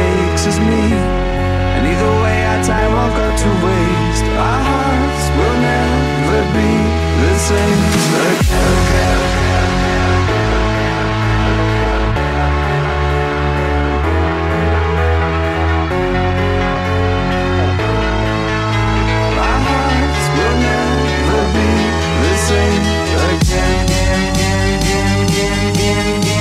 takes is me. And either way our time won't go to waste. Our hearts will never be the same. Again again.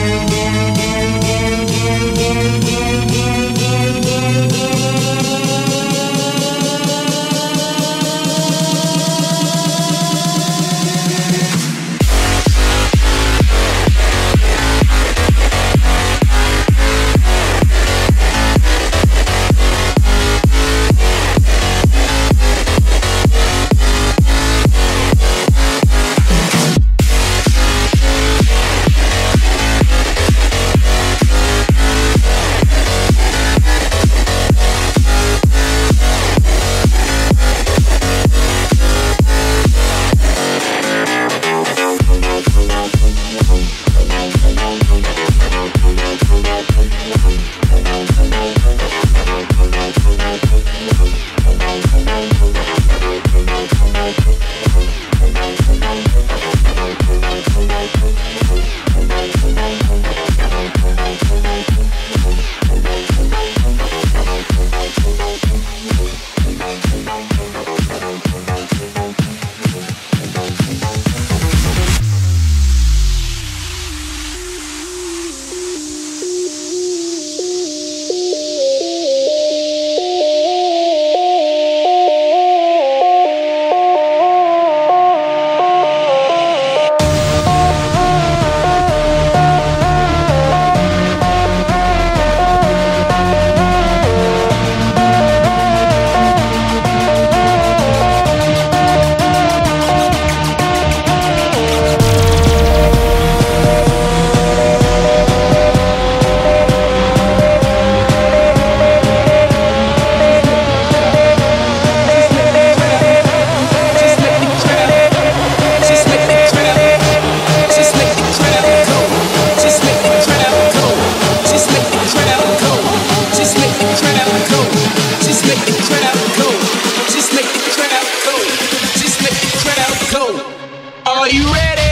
Are you ready?